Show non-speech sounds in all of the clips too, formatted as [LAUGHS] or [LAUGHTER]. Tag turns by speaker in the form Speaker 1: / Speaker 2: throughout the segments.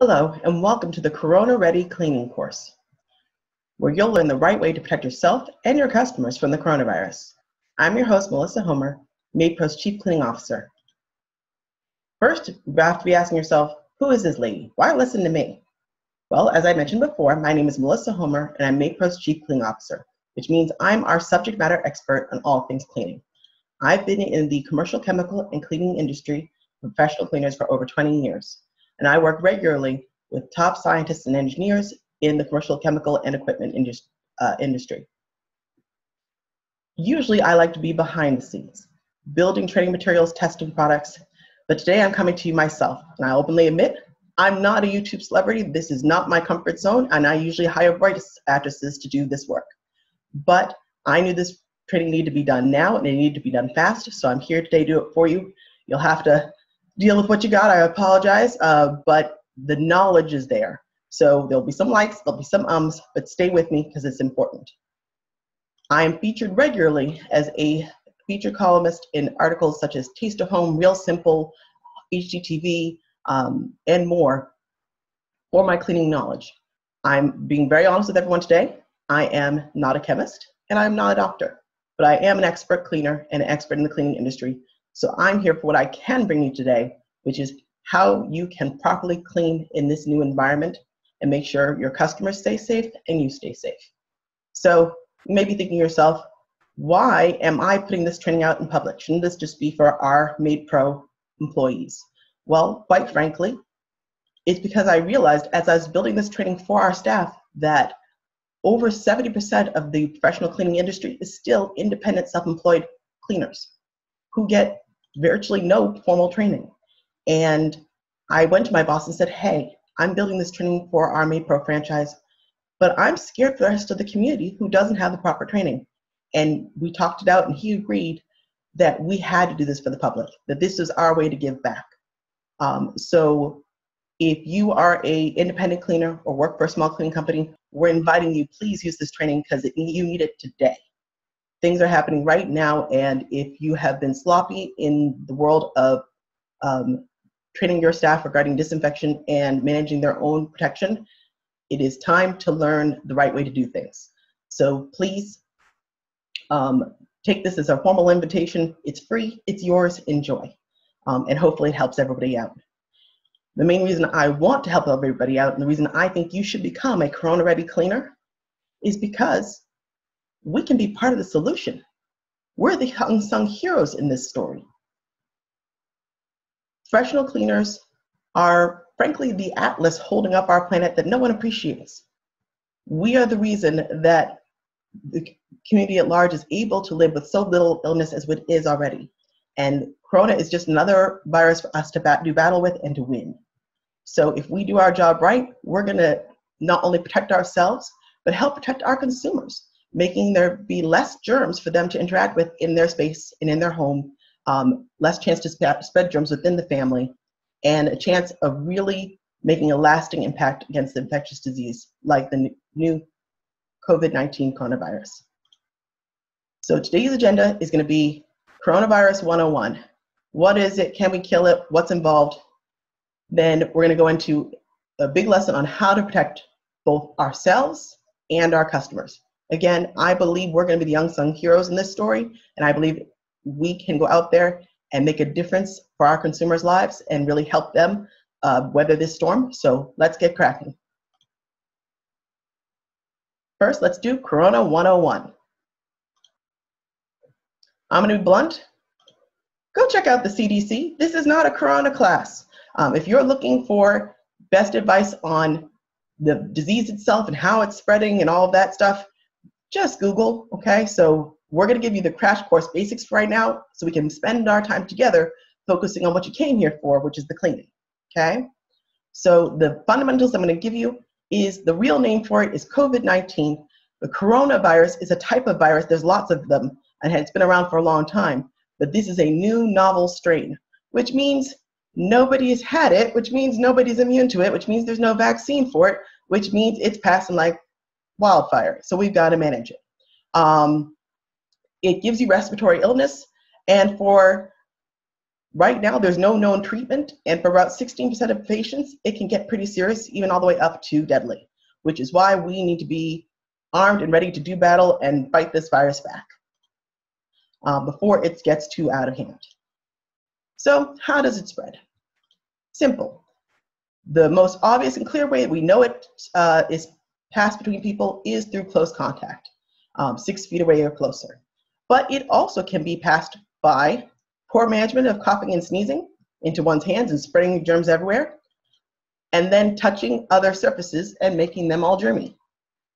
Speaker 1: Hello, and welcome to the Corona Ready Cleaning course, where you'll learn the right way to protect yourself and your customers from the coronavirus. I'm your host, Melissa Homer, MaidPro's Chief Cleaning Officer. First, you have to be asking yourself, who is this lady? Why listen to me? Well, as I mentioned before, my name is Melissa Homer, and I'm MaidPro's Chief Cleaning Officer, which means I'm our subject matter expert on all things cleaning. I've been in the commercial chemical and cleaning industry, professional cleaners for over 20 years and I work regularly with top scientists and engineers in the commercial chemical and equipment indus uh, industry. Usually I like to be behind the scenes, building training materials, testing products, but today I'm coming to you myself, and I openly admit I'm not a YouTube celebrity. This is not my comfort zone, and I usually hire voice actresses to do this work. But I knew this training needed to be done now, and it needed to be done fast, so I'm here today to do it for you. You'll have to deal with what you got. I apologize, uh, but the knowledge is there. So there'll be some likes, there'll be some ums, but stay with me because it's important. I am featured regularly as a feature columnist in articles such as Taste of Home, Real Simple, HGTV, um, and more for my cleaning knowledge. I'm being very honest with everyone today. I am not a chemist and I'm not a doctor, but I am an expert cleaner and an expert in the cleaning industry so I'm here for what I can bring you today, which is how you can properly clean in this new environment and make sure your customers stay safe and you stay safe. So you may be thinking to yourself, why am I putting this training out in public? Shouldn't this just be for our MaidPro employees? Well, quite frankly, it's because I realized as I was building this training for our staff that over 70% of the professional cleaning industry is still independent self-employed cleaners who get virtually no formal training. And I went to my boss and said, hey, I'm building this training for our MaidPro franchise, but I'm scared for the rest of the community who doesn't have the proper training. And we talked it out, and he agreed that we had to do this for the public, that this is our way to give back. Um, so if you are a independent cleaner or work for a small cleaning company, we're inviting you, please use this training because you need it today things are happening right now, and if you have been sloppy in the world of um, training your staff regarding disinfection and managing their own protection, it is time to learn the right way to do things. So please um, take this as a formal invitation. It's free, it's yours, enjoy. Um, and hopefully it helps everybody out. The main reason I want to help everybody out and the reason I think you should become a Corona Ready cleaner is because we can be part of the solution. We're the unsung heroes in this story. Professional cleaners are, frankly, the atlas holding up our planet that no one appreciates. We are the reason that the community at large is able to live with so little illness as it is already. And Corona is just another virus for us to bat do battle with and to win. So if we do our job right, we're going to not only protect ourselves, but help protect our consumers making there be less germs for them to interact with in their space and in their home, um, less chance to sp spread germs within the family, and a chance of really making a lasting impact against infectious disease like the new COVID-19 coronavirus. So today's agenda is going to be Coronavirus 101. What is it? Can we kill it? What's involved? Then we're going to go into a big lesson on how to protect both ourselves and our customers. Again, I believe we're going to be the unsung heroes in this story, and I believe we can go out there and make a difference for our consumers' lives and really help them uh, weather this storm. So let's get cracking. First, let's do Corona 101. I'm going to be blunt. Go check out the CDC. This is not a Corona class. Um, if you're looking for best advice on the disease itself and how it's spreading and all of that stuff, just Google, okay? So we're gonna give you the crash course basics right now so we can spend our time together focusing on what you came here for, which is the cleaning, okay? So the fundamentals I'm gonna give you is the real name for it is COVID-19. The coronavirus is a type of virus, there's lots of them, and it's been around for a long time, but this is a new novel strain, which means nobody's had it, which means nobody's immune to it, which means there's no vaccine for it, which means it's passing like wildfire. So we've got to manage it. Um, it gives you respiratory illness, and for Right now, there's no known treatment, and for about 16% of patients, it can get pretty serious, even all the way up to deadly, which is why we need to be armed and ready to do battle and fight this virus back uh, before it gets too out of hand. So, how does it spread? Simple. The most obvious and clear way we know it uh, is passed between people is through close contact, um, six feet away or closer. But it also can be passed by poor management of coughing and sneezing into one's hands and spreading germs everywhere, and then touching other surfaces and making them all germy.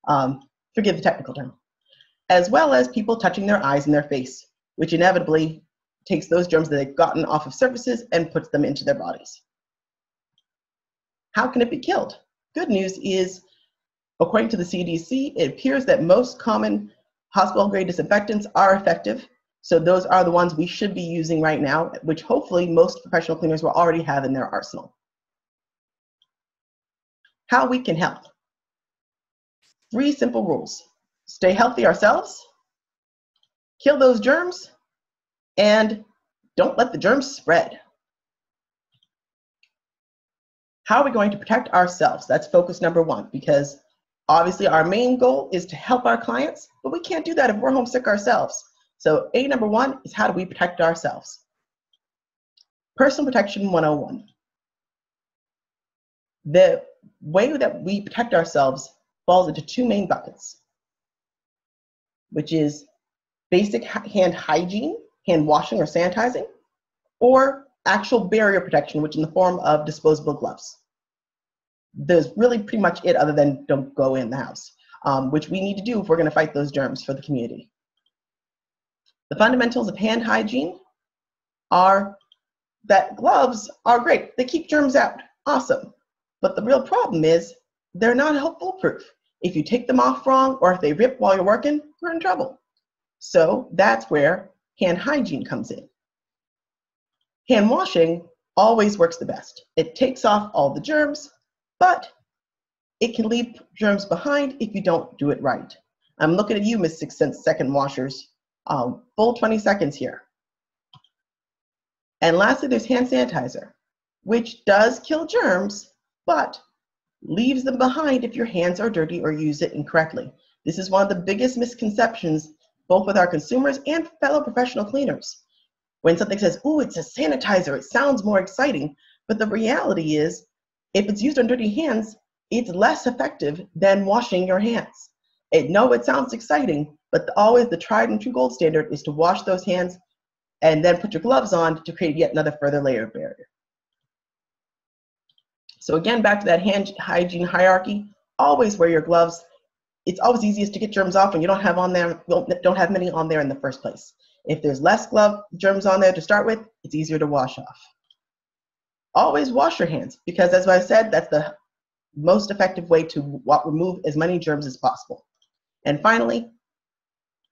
Speaker 1: Um, forgive the technical term. As well as people touching their eyes and their face, which inevitably takes those germs that they've gotten off of surfaces and puts them into their bodies. How can it be killed? Good news is, according to the CDC, it appears that most common hospital grade disinfectants are effective. So those are the ones we should be using right now, which hopefully most professional cleaners will already have in their arsenal. How we can help. Three simple rules. Stay healthy ourselves, kill those germs, and don't let the germs spread. How are we going to protect ourselves? That's focus number one, because obviously our main goal is to help our clients, but we can't do that if we're homesick ourselves. So A number one is how do we protect ourselves? Personal Protection 101. The way that we protect ourselves falls into two main buckets, which is basic hand hygiene, hand washing or sanitizing, or actual barrier protection, which in the form of disposable gloves. There's really pretty much it other than don't go in the house, um, which we need to do if we're gonna fight those germs for the community. The fundamentals of hand hygiene are that gloves are great. They keep germs out, awesome. But the real problem is they're not helpful proof. If you take them off wrong or if they rip while you're working, you're in trouble. So that's where hand hygiene comes in. Hand washing always works the best. It takes off all the germs, but it can leave germs behind if you don't do it right. I'm looking at you, Miss Six Sense Second Washers. Um, full 20 seconds here. And lastly, there's hand sanitizer, which does kill germs, but leaves them behind if your hands are dirty or use it incorrectly. This is one of the biggest misconceptions, both with our consumers and fellow professional cleaners when something says, oh, it's a sanitizer, it sounds more exciting. But the reality is, if it's used on dirty hands, it's less effective than washing your hands. It, no, it sounds exciting, but the, always the tried and true gold standard is to wash those hands and then put your gloves on to create yet another further layer of barrier. So again, back to that hand hygiene hierarchy, always wear your gloves. It's always easiest to get germs off when you don't have on there, don't have many on there in the first place. If there's less glove germs on there to start with, it's easier to wash off. Always wash your hands because as I said, that's the most effective way to remove as many germs as possible. And finally,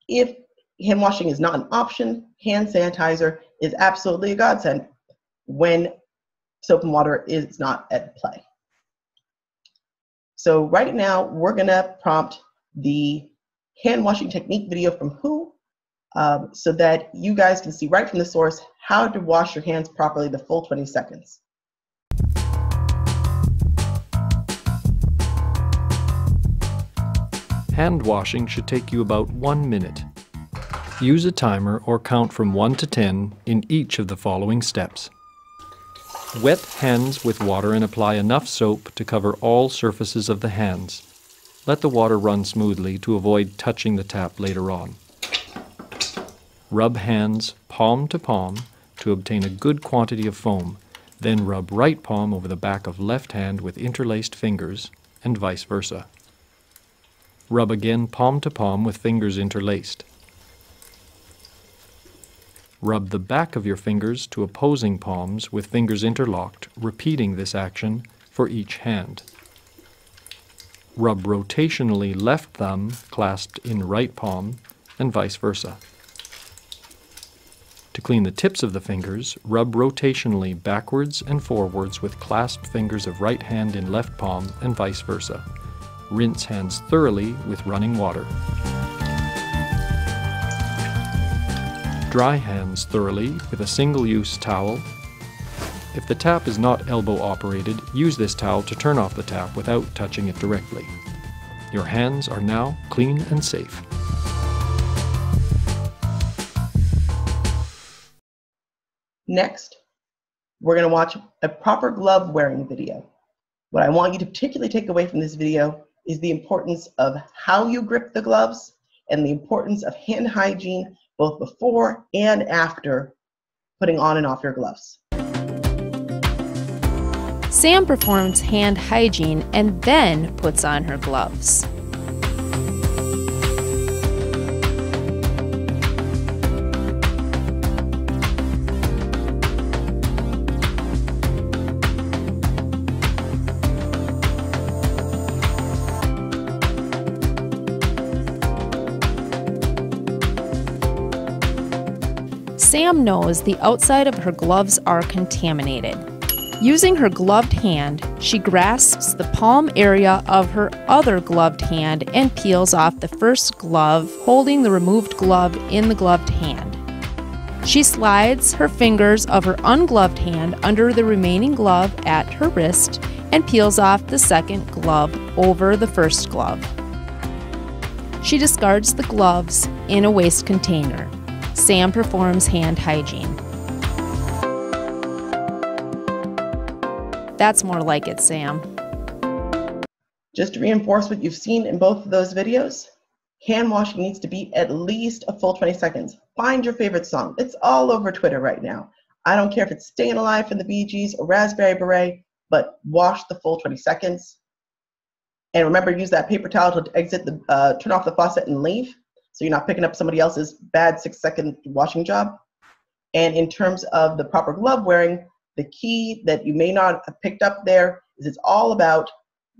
Speaker 1: if hand washing is not an option, hand sanitizer is absolutely a godsend when soap and water is not at play. So right now, we're gonna prompt the hand washing technique video from WHO um, so that you guys can see right from the source how to wash your hands properly the full 20 seconds.
Speaker 2: Hand washing should take you about one minute. Use a timer or count from 1 to 10 in each of the following steps. Wet hands with water and apply enough soap to cover all surfaces of the hands. Let the water run smoothly to avoid touching the tap later on. Rub hands palm to palm to obtain a good quantity of foam. Then rub right palm over the back of left hand with interlaced fingers, and vice versa. Rub again palm to palm with fingers interlaced. Rub the back of your fingers to opposing palms with fingers interlocked, repeating this action for each hand. Rub rotationally left thumb clasped in right palm, and vice versa. To clean the tips of the fingers, rub rotationally backwards and forwards with clasped fingers of right hand in left palm and vice versa. Rinse hands thoroughly with running water. Dry hands thoroughly with a single-use towel If the tap is not elbow operated, use this towel to turn off the tap without touching it directly. Your hands are now clean and safe.
Speaker 1: Next, we're going to watch a proper glove wearing video. What I want you to particularly take away from this video is the importance of how you grip the gloves and the importance of hand hygiene both before and after putting on and off your gloves.
Speaker 3: Sam performs hand hygiene and then puts on her gloves. Sam knows the outside of her gloves are contaminated. Using her gloved hand, she grasps the palm area of her other gloved hand and peels off the first glove, holding the removed glove in the gloved hand. She slides her fingers of her ungloved hand under the remaining glove at her wrist and peels off the second glove over the first glove. She discards the gloves in a waste container. Sam performs hand hygiene. That's more like it, Sam.
Speaker 1: Just to reinforce what you've seen in both of those videos, hand washing needs to be at least a full 20 seconds. Find your favorite song. It's all over Twitter right now. I don't care if it's Staying Alive from the Bee Gees or Raspberry Beret, but wash the full 20 seconds. And remember, use that paper towel to exit the, uh, turn off the faucet and leave so you're not picking up somebody else's bad six second washing job. And in terms of the proper glove wearing, the key that you may not have picked up there is it's all about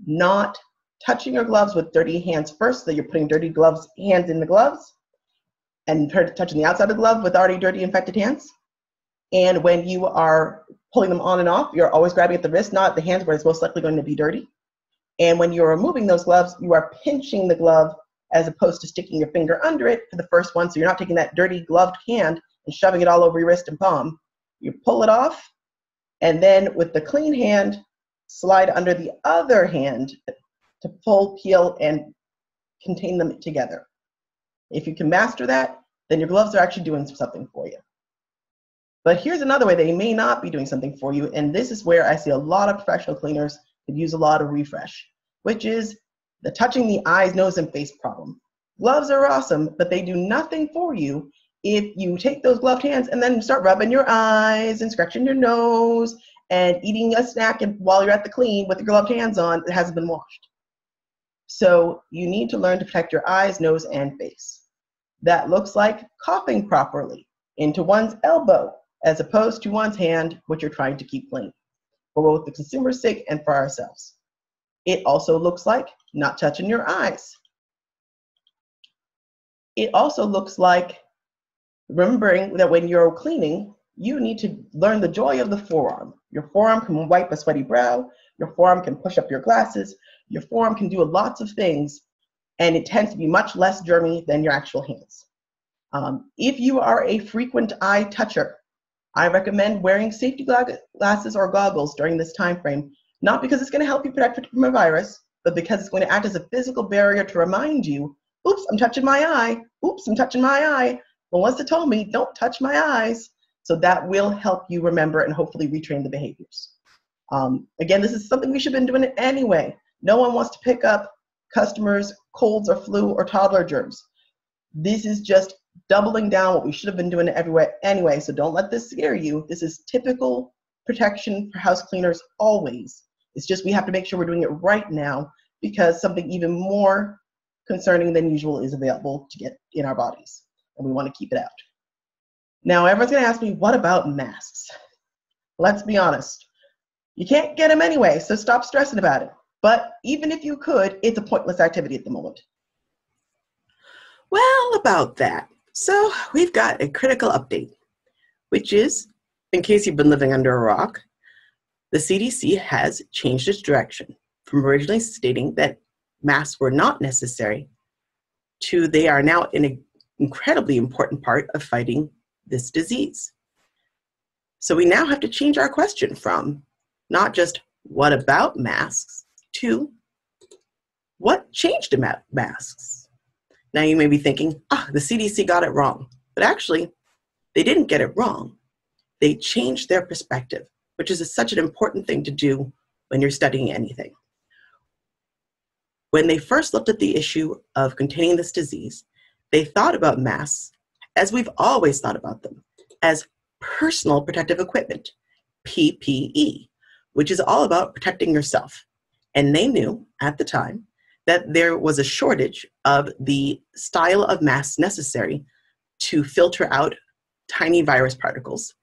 Speaker 1: not touching your gloves with dirty hands first, so you're putting dirty gloves hands in the gloves, and touching the outside of the glove with already dirty infected hands. And when you are pulling them on and off, you're always grabbing at the wrist, not the hands where it's most likely going to be dirty. And when you're removing those gloves, you are pinching the glove as opposed to sticking your finger under it for the first one. So you're not taking that dirty gloved hand and shoving it all over your wrist and palm. You pull it off, and then with the clean hand, slide under the other hand to pull, peel, and contain them together. If you can master that, then your gloves are actually doing something for you. But here's another way they may not be doing something for you, and this is where I see a lot of professional cleaners could use a lot of refresh, which is the touching the eyes, nose, and face problem. Gloves are awesome, but they do nothing for you if you take those gloved hands and then start rubbing your eyes and scratching your nose and eating a snack while you're at the clean with your gloved hands on that hasn't been washed. So you need to learn to protect your eyes, nose, and face. That looks like coughing properly into one's elbow as opposed to one's hand, which you're trying to keep clean, for both the consumer's sake and for ourselves. It also looks like not touching your eyes. It also looks like remembering that when you're cleaning, you need to learn the joy of the forearm. Your forearm can wipe a sweaty brow, your forearm can push up your glasses, your forearm can do lots of things, and it tends to be much less germy than your actual hands. Um, if you are a frequent eye toucher, I recommend wearing safety glasses or goggles during this time frame not because it's going to help you protect from a virus, but because it's going to act as a physical barrier to remind you, oops, I'm touching my eye. Oops, I'm touching my eye. Well, once it told me, don't touch my eyes. So that will help you remember and hopefully retrain the behaviors. Um, again, this is something we should have been doing anyway. No one wants to pick up customers' colds or flu or toddler germs. This is just doubling down what we should have been doing everywhere anyway. So don't let this scare you. This is typical protection for house cleaners always. It's just we have to make sure we're doing it right now because something even more concerning than usual is available to get in our bodies, and we want to keep it out. Now, everyone's going to ask me, what about masks? Let's be honest. You can't get them anyway, so stop stressing about it. But even if you could, it's a pointless activity at the moment. Well, about that. So, we've got a critical update, which is in case you've been living under a rock, the CDC has changed its direction from originally stating that masks were not necessary to they are now an incredibly important part of fighting this disease. So we now have to change our question from not just what about masks to what changed about masks? Now you may be thinking, ah, the CDC got it wrong. But actually, they didn't get it wrong. They changed their perspective, which is a, such an important thing to do when you're studying anything. When they first looked at the issue of containing this disease, they thought about masks as we've always thought about them, as personal protective equipment, PPE, which is all about protecting yourself. And they knew at the time that there was a shortage of the style of masks necessary to filter out tiny virus particles.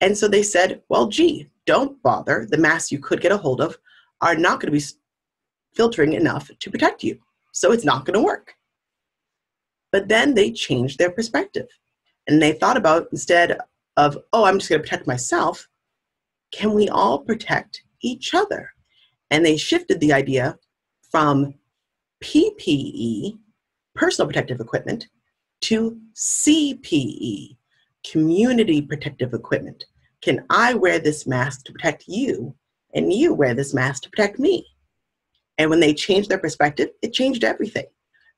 Speaker 1: And so they said, well, gee, don't bother. The masks you could get a hold of are not going to be filtering enough to protect you. So it's not going to work. But then they changed their perspective and they thought about instead of, oh, I'm just going to protect myself, can we all protect each other? And they shifted the idea from PPE, personal protective equipment, to CPE, community protective equipment. Can I wear this mask to protect you, and you wear this mask to protect me? And when they changed their perspective, it changed everything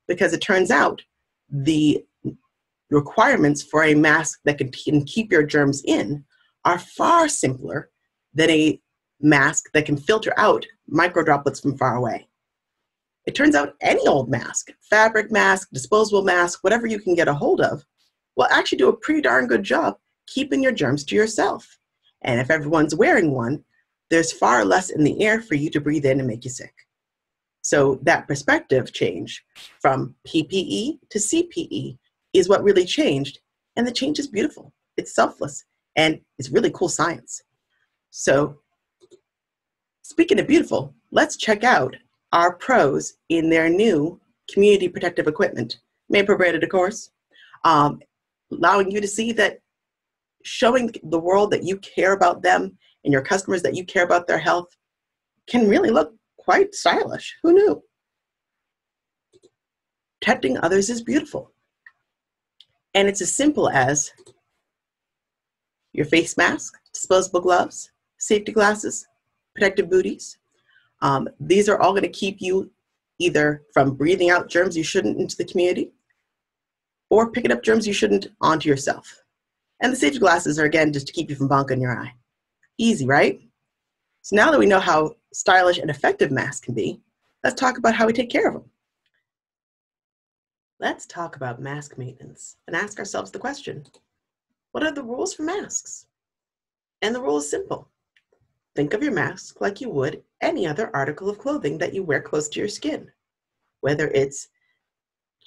Speaker 1: because it turns out the requirements for a mask that can keep your germs in are far simpler than a mask that can filter out microdroplets from far away. It turns out any old mask, fabric mask, disposable mask, whatever you can get a hold of, will actually do a pretty darn good job keeping your germs to yourself. And if everyone's wearing one, there's far less in the air for you to breathe in and make you sick. So that perspective change from PPE to CPE is what really changed. And the change is beautiful. It's selfless and it's really cool science. So speaking of beautiful, let's check out our pros in their new community protective equipment, made provided, of course, um, allowing you to see that showing the world that you care about them and your customers that you care about their health can really look quite stylish. Who knew? Protecting others is beautiful. And it's as simple as your face mask, disposable gloves, safety glasses, protective booties, um, these are all going to keep you either from breathing out germs you shouldn't into the community or picking up germs you shouldn't onto yourself. And the safety glasses are again just to keep you from bonking your eye. Easy, right? So now that we know how stylish and effective masks can be, let's talk about how we take care of them. Let's talk about mask maintenance and ask ourselves the question, what are the rules for masks? And the rule is simple. Think of your mask like you would any other article of clothing that you wear close to your skin, whether it's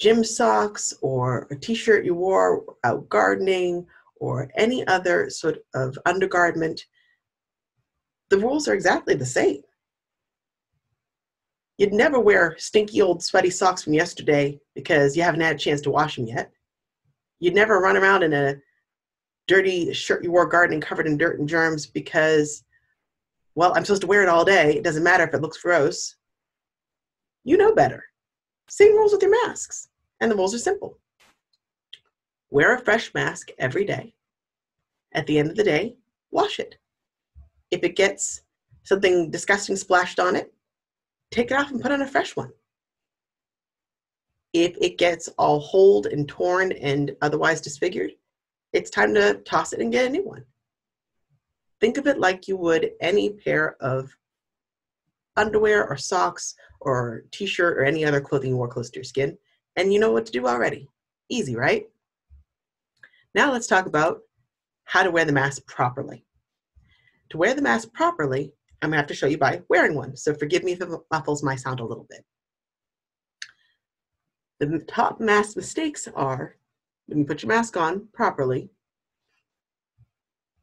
Speaker 1: gym socks or a t shirt you wore out gardening or any other sort of undergarment. The rules are exactly the same. You'd never wear stinky old sweaty socks from yesterday because you haven't had a chance to wash them yet. You'd never run around in a dirty shirt you wore gardening covered in dirt and germs because well, I'm supposed to wear it all day. It doesn't matter if it looks gross. You know better. Same rules with your masks. And the rules are simple wear a fresh mask every day. At the end of the day, wash it. If it gets something disgusting splashed on it, take it off and put on a fresh one. If it gets all holed and torn and otherwise disfigured, it's time to toss it and get a new one. Think of it like you would any pair of underwear or socks or t-shirt or any other clothing you wore close to your skin. And you know what to do already. Easy, right? Now let's talk about how to wear the mask properly. To wear the mask properly, I'm gonna have to show you by wearing one. So forgive me if it muffles my sound a little bit. The top mask mistakes are when you put your mask on properly,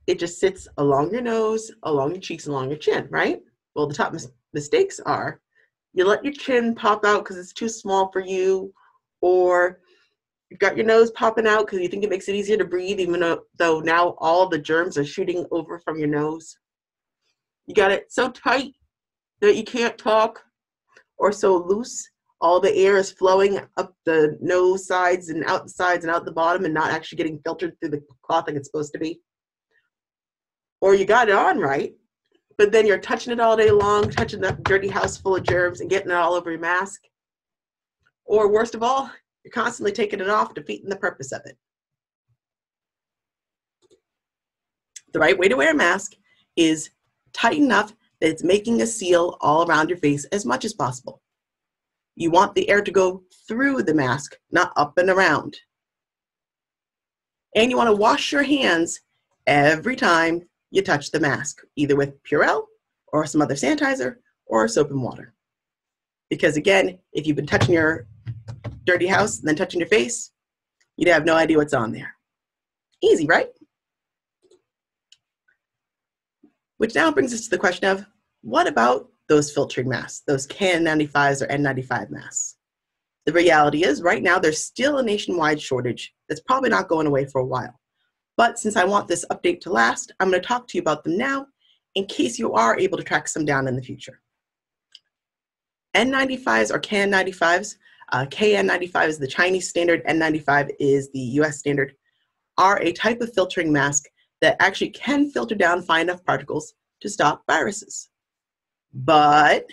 Speaker 1: it just sits along your nose, along your cheeks, along your chin, right? Well, the top mis- mistakes are you let your chin pop out because it's too small for you, or you've got your nose popping out because you think it makes it easier to breathe, even though now all the germs are shooting over from your nose. You got it so tight that you can't talk, or so loose all the air is flowing up the nose sides and out the sides and out the bottom and not actually getting filtered through the cloth like it's supposed to be or you got it on right, but then you're touching it all day long, touching that dirty house full of germs and getting it all over your mask. Or worst of all, you're constantly taking it off, defeating the purpose of it. The right way to wear a mask is tight enough that it's making a seal all around your face as much as possible. You want the air to go through the mask, not up and around. And you want to wash your hands every time you touch the mask, either with Purell or some other sanitizer or soap and water. Because again, if you've been touching your dirty house and then touching your face, you'd have no idea what's on there. Easy, right? Which now brings us to the question of what about those filtering masks, those KN95s or N95 masks? The reality is, right now, there's still a nationwide shortage that's probably not going away for a while. But since I want this update to last, I'm going to talk to you about them now in case you are able to track some down in the future. N95s or KN95s, uh, KN95 is the Chinese standard, N95 is the US standard, are a type of filtering mask that actually can filter down fine enough particles to stop viruses. But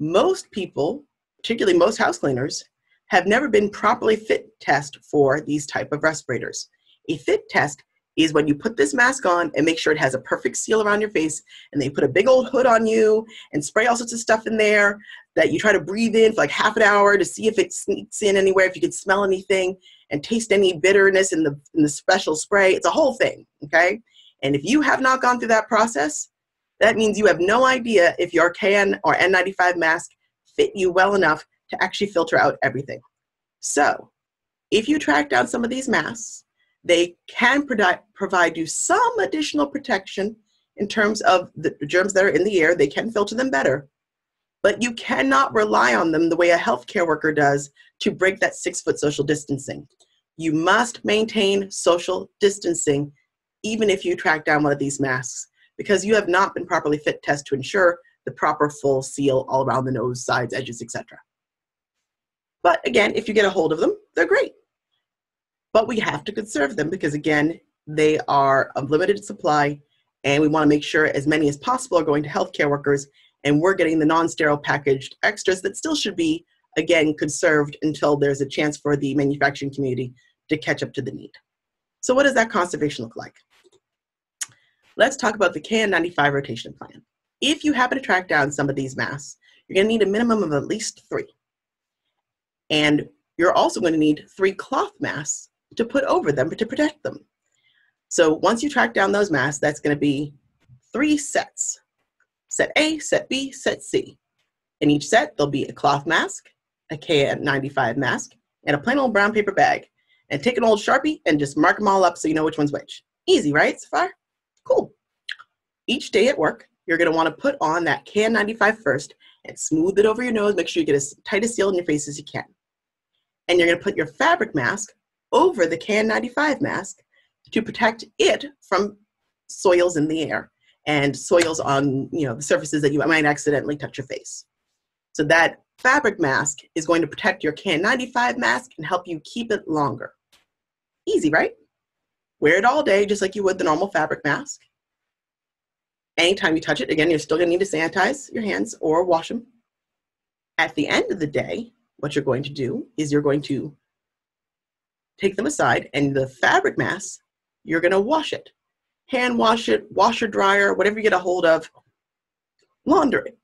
Speaker 1: most people, particularly most house cleaners, have never been properly fit test for these type of respirators. A fit test is when you put this mask on and make sure it has a perfect seal around your face and they put a big old hood on you and spray all sorts of stuff in there that you try to breathe in for like half an hour to see if it sneaks in anywhere if you can smell anything and taste any bitterness in the in the special spray it's a whole thing okay and if you have not gone through that process that means you have no idea if your KN or N95 mask fit you well enough to actually filter out everything. So, if you track down some of these masks, they can provide you some additional protection in terms of the germs that are in the air. They can filter them better, but you cannot rely on them the way a healthcare worker does to break that six foot social distancing. You must maintain social distancing even if you track down one of these masks because you have not been properly fit test to ensure the proper full seal all around the nose, sides, edges, etc. But again, if you get a hold of them, they're great. But we have to conserve them because again, they are of limited supply and we want to make sure as many as possible are going to healthcare workers and we're getting the non-sterile packaged extras that still should be again conserved until there's a chance for the manufacturing community to catch up to the need. So what does that conservation look like? Let's talk about the KN95 rotation plan. If you happen to track down some of these masks, you're going to need a minimum of at least three. And you're also going to need three cloth masks to put over them to protect them. So once you track down those masks, that's going to be three sets. Set A, set B, set C. In each set, there'll be a cloth mask, a KN95 mask, and a plain old brown paper bag. And take an old Sharpie and just mark them all up so you know which one's which. Easy, right, so far? Cool. Each day at work, you're going to want to put on that KN95 first and smooth it over your nose. Make sure you get as tight a seal in your face as you can. And you're going to put your fabric mask over the KN95 mask to protect it from soils in the air and soils on you know the surfaces that you might accidentally touch your face. So that fabric mask is going to protect your KN95 mask and help you keep it longer. Easy, right? Wear it all day, just like you would the normal fabric mask. Anytime you touch it, again, you're still gonna need to sanitize your hands or wash them. At the end of the day, what you're going to do is you're going to take them aside and the fabric mass, you're gonna wash it. Hand wash it, washer dryer, whatever you get a hold of, launder it.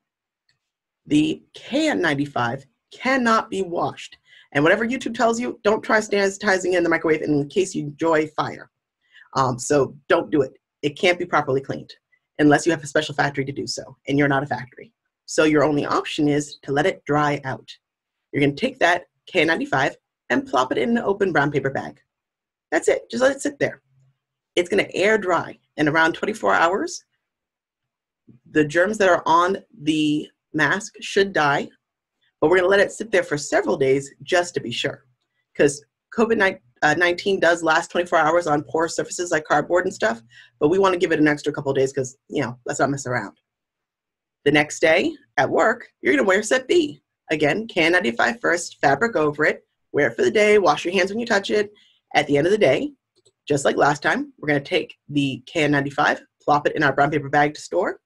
Speaker 1: The KN95 cannot be washed. And whatever YouTube tells you, don't try sanitizing in the microwave in case you enjoy fire. Um, so don't do it. It can't be properly cleaned unless you have a special factory to do so, and you're not a factory. So your only option is to let it dry out. You're going to take that K95 and plop it in an open brown paper bag. That's it. Just let it sit there. It's going to air dry. In around 24 hours, the germs that are on the mask should die, but we're going to let it sit there for several days just to be sure. Because COVID uh, 19 does last 24 hours on porous surfaces like cardboard and stuff, but we want to give it an extra couple days because, you know, let's not mess around. The next day at work, you're to wear set B. Again, KN95 first, fabric over it, wear it for the day, wash your hands when you touch it. At the end of the day, just like last time, we're going to take the KN95, plop it in our brown paper bag to store,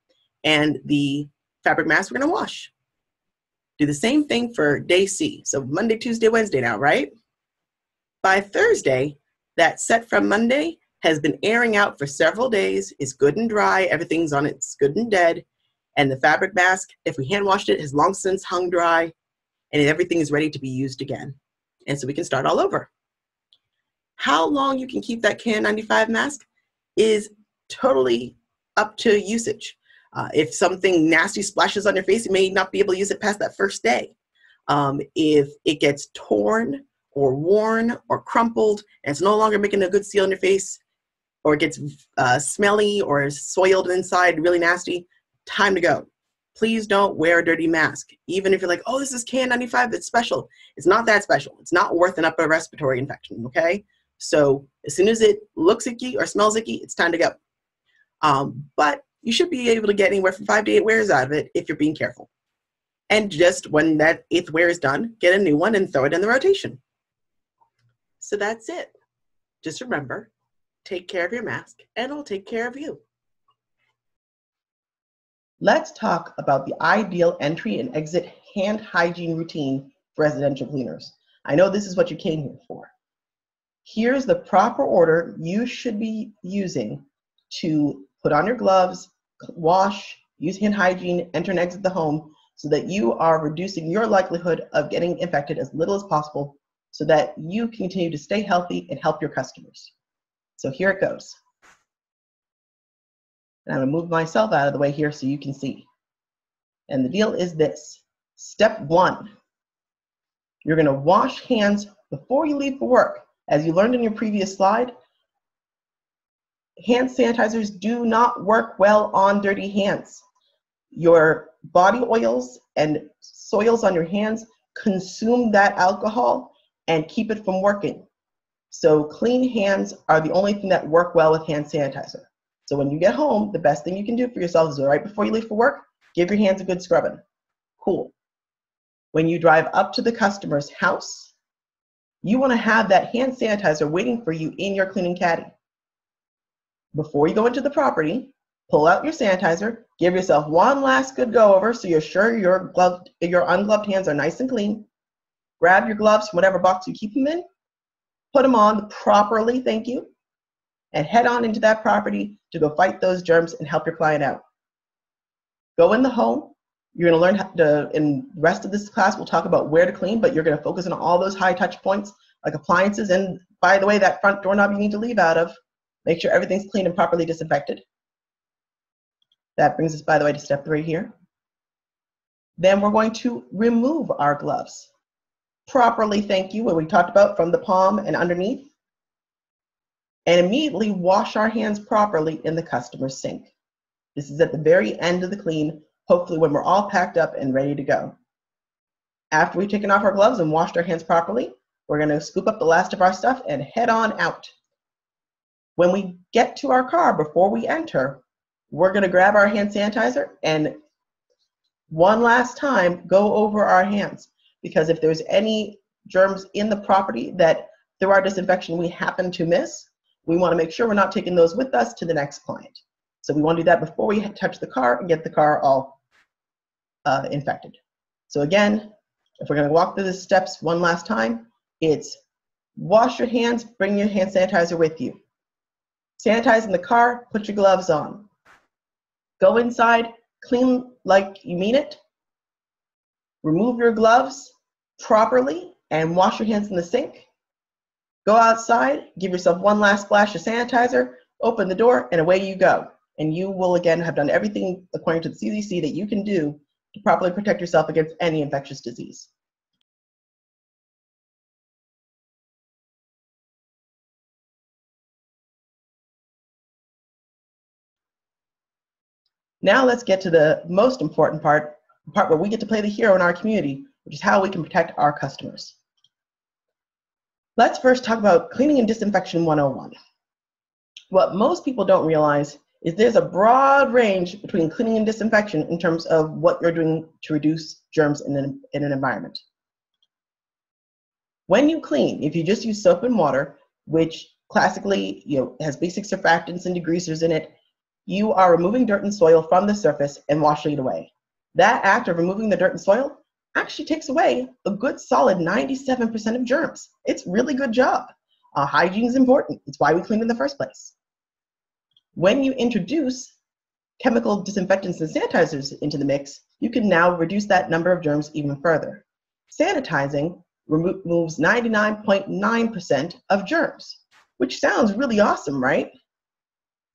Speaker 1: and the fabric mask we're gonna wash. Do the same thing for day C. So Monday, Tuesday, Wednesday now, right? By Thursday, that set from Monday has been airing out for several days, is good and dry, everything's on it's good and dead, and the fabric mask, if we hand washed it, has long since hung dry, and everything is ready to be used again. And so we can start all over. How long you can keep that KN95 mask is totally up to usage. Uh, if something nasty splashes on your face, you may not be able to use it past that first day. Um, if it gets torn or worn or crumpled and it's no longer making a good seal on your face, or it gets uh, smelly or soiled inside, really nasty, time to go. Please don't wear a dirty mask. Even if you're like, oh, this is KN95, it's special. It's not that special. It's not worth an upper respiratory infection, okay? So as soon as it looks icky or smells icky, it's time to go. Um, but you should be able to get anywhere from five to eight wears out of it if you're being careful. And just when that eighth wear is done, get a new one and throw it in the rotation. So that's it. Just remember, take care of your mask and it'll take care of you. Let's talk about the ideal entry and exit hand hygiene routine for residential cleaners. I know this is what you came here for. Here's the proper order you should be using to put on your gloves, wash, use hand hygiene, enter and exit the home so that you are reducing your likelihood of getting infected as little as possible so that you continue to stay healthy and help your customers. So here it goes. And I'm gonna move myself out of the way here so you can see. And the deal is this. Step one, you're gonna wash hands before you leave for work. As you learned in your previous slide, hand sanitizers do not work well on dirty hands. Your body oils and soils on your hands consume that alcohol and keep it from working. So clean hands are the only thing that work well with hand sanitizer. So when you get home, the best thing you can do for yourself is right before you leave for work, give your hands a good scrubbing. Cool. When you drive up to the customer's house, you want to have that hand sanitizer waiting for you in your cleaning caddy before you go into the property, pull out your sanitizer, give yourself one last good go over so you're sure your gloved, your ungloved hands are nice and clean. Grab your gloves from whatever box you keep them in, put them on properly, thank you, and head on into that property to go fight those germs and help your client out. Go in the home. You're going to learn how to, in the rest of this class, we'll talk about where to clean, but you're going to focus on all those high touch points like appliances. And by the way, that front doorknob you need to leave out of Make sure everything's clean and properly disinfected. That brings us, by the way, to step three here. Then we're going to remove our gloves. Properly, thank you, what we talked about from the palm and underneath. And immediately wash our hands properly in the customer's sink. This is at the very end of the clean, hopefully when we're all packed up and ready to go. After we've taken off our gloves and washed our hands properly, we're gonna scoop up the last of our stuff and head on out. When we get to our car, before we enter, we're going to grab our hand sanitizer and one last time go over our hands because if there's any germs in the property that through our disinfection we happen to miss, we want to make sure we're not taking those with us to the next client. So we want to do that before we touch the car and get the car all uh, infected. So again, if we're going to walk through the steps one last time, it's wash your hands, bring your hand sanitizer with you. Sanitize in the car, put your gloves on. Go inside, clean like you mean it. Remove your gloves properly and wash your hands in the sink. Go outside, give yourself one last splash of sanitizer, open the door, and away you go. And you will again have done everything according to the CDC that you can do to properly protect yourself against any infectious disease. Now let's get to the most important part, part where we get to play the hero in our community, which is how we can protect our customers. Let's first talk about cleaning and disinfection 101. What most people don't realize is there's a broad range between cleaning and disinfection in terms of what you're doing to reduce germs in an, in an environment. When you clean, if you just use soap and water, which classically you know, has basic surfactants and degreasers in it, you are removing dirt and soil from the surface and washing it away. That act of removing the dirt and soil actually takes away a good solid 97% of germs. It's really good job. Uh, hygiene is important. It's why we clean in the first place. When you introduce chemical disinfectants and sanitizers into the mix, you can now reduce that number of germs even further. Sanitizing removes 99.9% of germs, which sounds really awesome, right?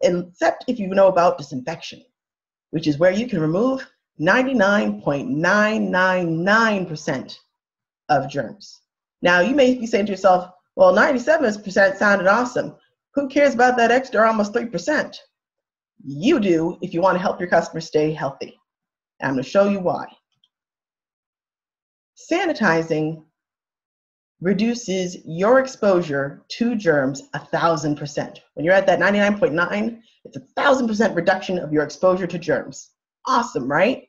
Speaker 1: Except if you know about disinfection, which is where you can remove 99.999% of germs. Now, you may be saying to yourself, well, 97% sounded awesome. Who cares about that extra almost 3%? You do if you want to help your customers stay healthy. And I'm going to show you why. Sanitizing reduces your exposure to germs a thousand percent. When you're at that 99.9, it's a thousand percent reduction of your exposure to germs. Awesome, right?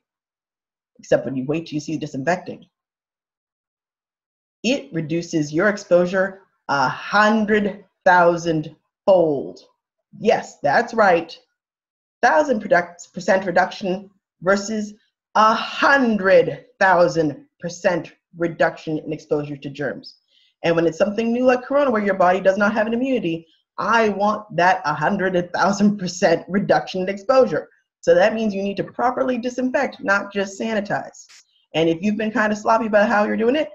Speaker 1: Except when you wait till you see disinfecting. It reduces your exposure a hundred thousand fold. Yes, that's right. Thousand percent reduction versus a hundred thousand percent reduction in exposure to germs. And when it's something new like corona, where your body does not have an immunity, I want that 100,000% reduction in exposure. So that means you need to properly disinfect, not just sanitize. And if you've been kind of sloppy about how you're doing it,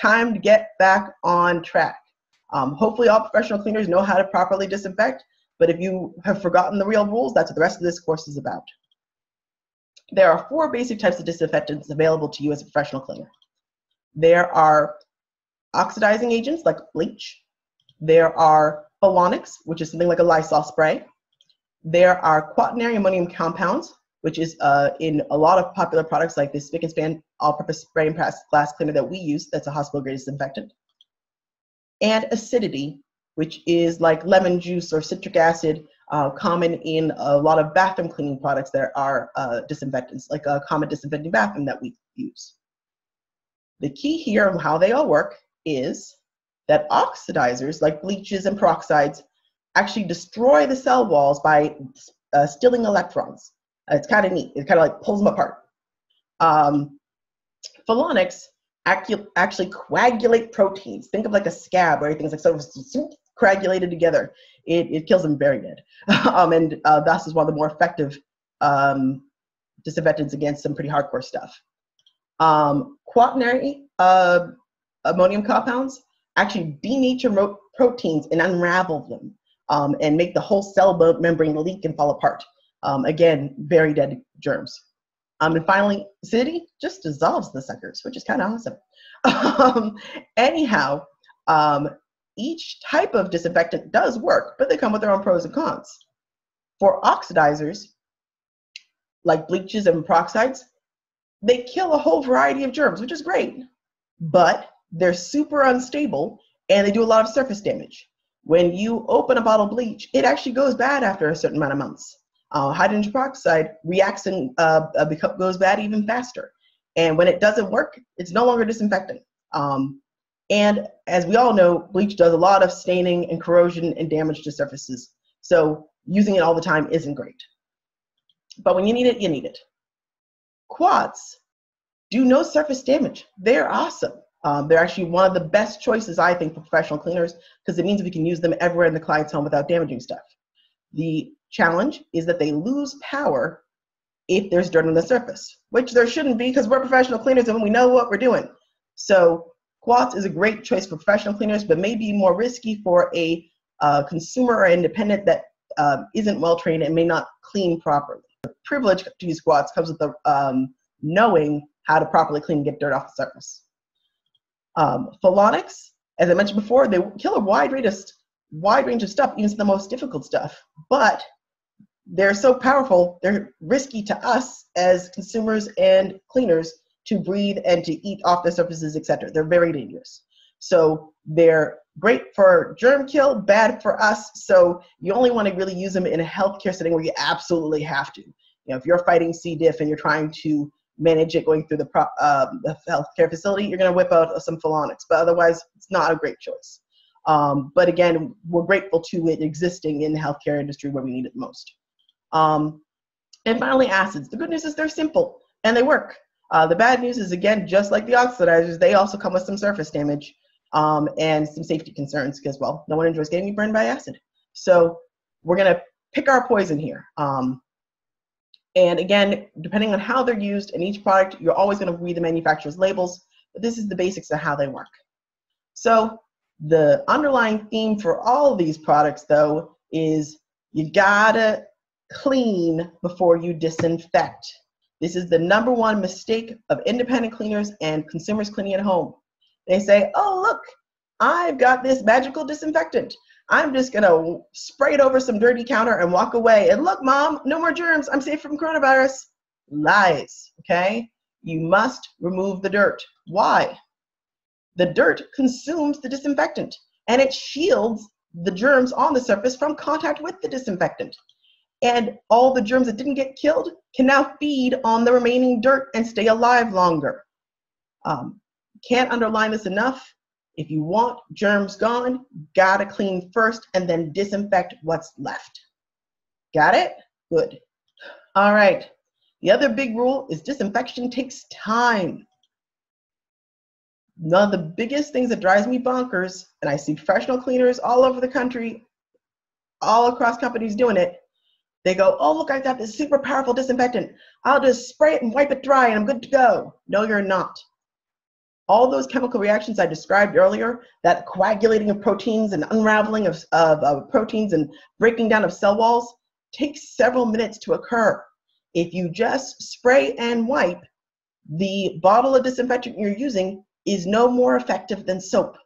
Speaker 1: time to get back on track. Um, hopefully, all professional cleaners know how to properly disinfect, but if you have forgotten the real rules, that's what the rest of this course is about. There are four basic types of disinfectants available to you as a professional cleaner. There are oxidizing agents like bleach. There are Phenolics, which is something like a Lysol spray. There are quaternary ammonium compounds, which is uh, in a lot of popular products like this Spic and Span all-purpose spray and glass cleaner that we use. That's a hospital-grade disinfectant. And acidity, which is like lemon juice or citric acid, uh, Comet in a lot of bathroom cleaning products that are uh, disinfectants, like a common disinfecting bathroom that we use. The key here of how they all work is that oxidizers like bleaches and peroxides actually destroy the cell walls by uh, stealing electrons. Uh, it's kind of neat. It kind of like pulls them apart. Um, Phenolics actually coagulate proteins. Think of like a scab where everything's like of coagulated together. It, it kills them very dead. [LAUGHS] um, and uh, thus is one of the more effective um, disinfectants against some pretty hardcore stuff. Um, quaternary uh, ammonium compounds actually denature proteins and unravel them um, and make the whole cell membrane leak and fall apart. Um, again, very dead germs. Um, and finally, acidity just dissolves the suckers, which is kind of awesome. [LAUGHS] Um, anyhow, um, each type of disinfectant does work, but they come with their own pros and cons. For oxidizers, like bleaches and peroxides, they kill a whole variety of germs, which is great, but they're super unstable and they do a lot of surface damage. When you open a bottle bleach, it actually goes bad after a certain amount of months. Uh, hydrogen peroxide reacts and uh, uh goes bad even faster. And when it doesn't work, it's no longer disinfectant. Um, and as we all know, bleach does a lot of staining and corrosion and damage to surfaces. So using it all the time isn't great. But when you need it, you need it. Quats do no surface damage. They're awesome. Um, they're actually one of the best choices, I think, for professional cleaners because it means we can use them everywhere in the client's home without damaging stuff. The challenge is that they lose power if there's dirt on the surface, which there shouldn't be because we're professional cleaners and we know what we're doing. So Quats is a great choice for professional cleaners, but may be more risky for a uh, consumer or independent that uh, not well trained and may not clean properly. The privilege to use Quats comes with the um, knowing how to properly clean and get dirt off the surface. Um, Phenolics, as I mentioned before, they kill a wide range of wide range of stuff, even the most difficult stuff. But they're so powerful, they're risky to us as consumers and cleaners to breathe and to eat off the surfaces, etc. They're very dangerous. So they're great for germ kill, bad for us. So you only want to really use them in a healthcare setting where you absolutely have to. You know, if you're fighting C. diff and you're trying to manage it going through the, pro, um, the healthcare facility, you're going to whip out some Phenolics. But otherwise, it's not a great choice. Um, but again, we're grateful to it existing in the healthcare industry where we need it most. Um, and finally, acids. The good news is they're simple and they work. Uh, the bad news is, again, just like the oxidizers, they also come with some surface damage um, and some safety concerns because, well, no one enjoys getting burned by acid. So we're going to pick our poison here. Um, and again, depending on how they're used in each product, you're always going to read the manufacturer's labels, but this is the basics of how they work. So the underlying theme for all these products, though, is you gotta clean before you disinfect. This is the number one mistake of independent cleaners and consumers cleaning at home. They say, oh, look, I've got this magical disinfectant. I'm just gonna spray it over some dirty counter and walk away. And look, mom, no more germs. I'm safe from coronavirus. Lies, okay? You must remove the dirt. Why? The dirt consumes the disinfectant and it shields the germs on the surface from contact with the disinfectant. And all the germs that didn't get killed can now feed on the remaining dirt and stay alive longer. Um, can't underline this enough. If you want germs gone, gotta clean first and then disinfect what's left. Got it? Good. All right. The other big rule is disinfection takes time. One of the biggest things that drives me bonkers, and I see professional cleaners all over the country, all across companies doing it, they go, oh, look, I've got this super powerful disinfectant. I'll just spray it and wipe it dry and I'm good to go. No, you're not all those chemical reactions I described earlier, that coagulating of proteins and unraveling of, of, of, proteins and breaking down of cell walls, takes several minutes to occur. If you just spray and wipe, the bottle of disinfectant you're using is no more effective than soap,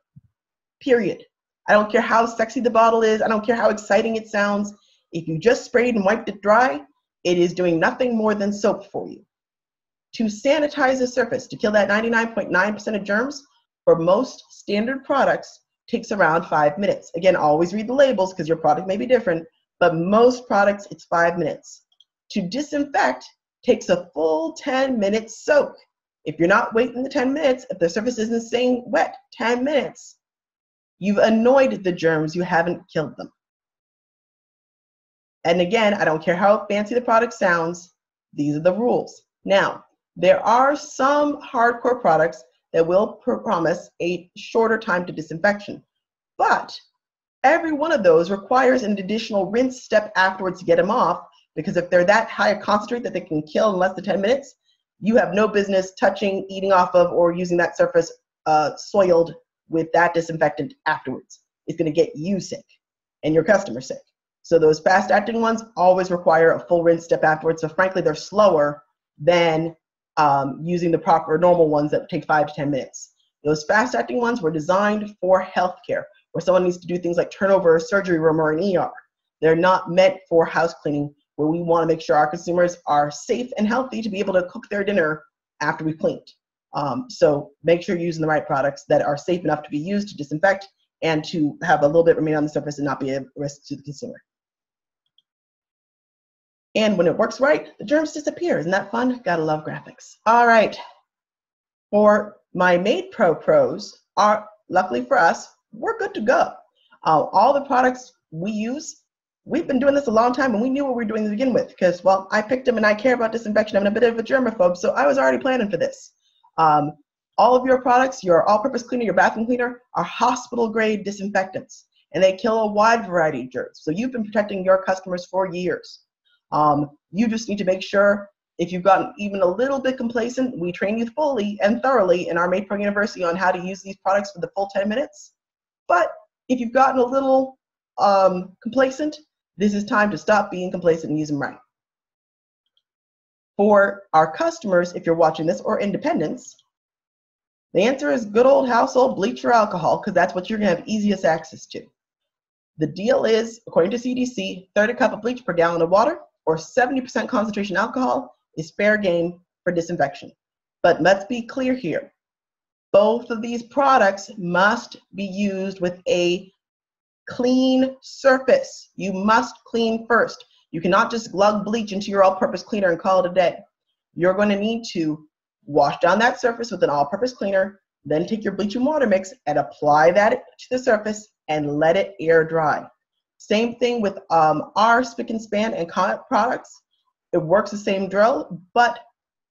Speaker 1: period. I don't care how sexy the bottle is, I don't care how exciting it sounds. If you just sprayed and wiped it dry, it is doing nothing more than soap for you to sanitize a surface to kill that 99.9% of germs for most standard products takes around five minutes. Again, always read the labels because your product may be different, but most products it's five minutes. To disinfect takes a full 10 minute soak. If you're not waiting the 10 minutes, if the surface isn't staying wet 10 minutes, you've annoyed the germs, you haven't killed them. And again, I don't care how fancy the product sounds, these are the rules. Now, there are some hardcore products that will promise a shorter time to disinfection, but every one of those requires an additional rinse step afterwards to get them off because if they're that high a concentrate that they can kill in less than 10 minutes, you have no business touching, eating off of, or using that surface uh, soiled with that disinfectant afterwards. It's going to get you sick and your customer sick. So those fast acting ones always require a full rinse step afterwards. So frankly, they're slower than um, using the proper normal ones that take five to 10 minutes. Those fast acting ones were designed for healthcare, where someone needs to do things like turn over a surgery room or an ER. They're not meant for house cleaning, where we want to make sure our consumers are safe and healthy to be able to cook their dinner after we've cleaned. Um, so make sure you're using the right products that are safe enough to be used to disinfect and to have a little bit remain on the surface and not be a risk to the consumer. And when it works right, the germs disappear. Isn't that fun? Gotta love graphics. All right. For my MaidPro pros, are luckily for us, we're good to go. Uh, all the products we use, we've been doing this a long time and we knew what we were doing to begin with because, well, I picked them and I care about disinfection. I'm a bit of a germaphobe, so I was already planning for this. Um, all of your products, your all-purpose cleaner, your bathroom cleaner, are hospital-grade disinfectants, and they kill a wide variety of germs. So you've been protecting your customers for years. Um, you just need to make sure if you've gotten even a little bit complacent, we train you fully and thoroughly in our MaidPro University on how to use these products for the full 10 minutes. But if you've gotten a little um, complacent, this is time to stop being complacent and use them right. For our customers, if you're watching this, or independents, the answer is good old household bleach or alcohol, because that's what you're going to have easiest access to. The deal is, according to CDC, 30 cup of bleach per gallon of water, or 70% concentration alcohol is fair game for disinfection. But let's be clear here. Both of these products must be used with a clean surface. You must clean first. You cannot just glug bleach into your all-purpose cleaner and call it a day. You're going to need to wash down that surface with an all-purpose cleaner, then take your bleach and water mix and apply that to the surface and let it air dry. Same thing with um, our Spic and Span and Comet products. It works the same drill, but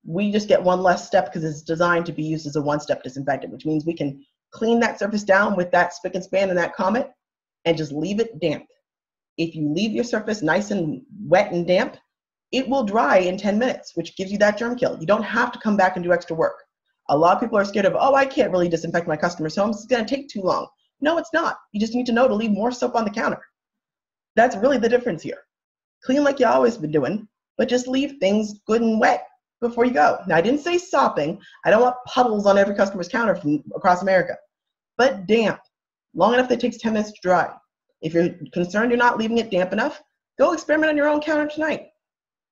Speaker 1: we just get one less step because it's designed to be used as a one-step disinfectant, which means we can clean that surface down with that Spic and Span and that Comet and just leave it damp. If you leave your surface nice and wet and damp, it will dry in 10 minutes, which gives you that germ kill. You don't have to come back and do extra work. A lot of people are scared of, oh, I can't really disinfect my customers' homes. It's going to take too long. No, it's not. You just need to know to leave more soap on the counter. That's really the difference here. Clean like you always been doing, but just leave things good and wet before you go. Now, I didn't say sopping. I don't want puddles on every customer's counter from across America, but damp, long enough that it takes 10 minutes to dry. If you're concerned you're not leaving it damp enough, go experiment on your own counter tonight.